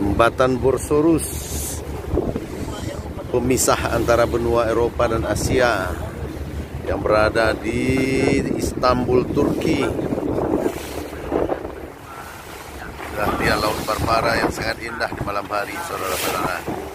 jembatan Borsorus pemisah antara benua Eropa dan Asia yang berada di Istanbul, Turki. Nah, dia Laut Barbara yang sangat indah di malam hari, saudara-saudara.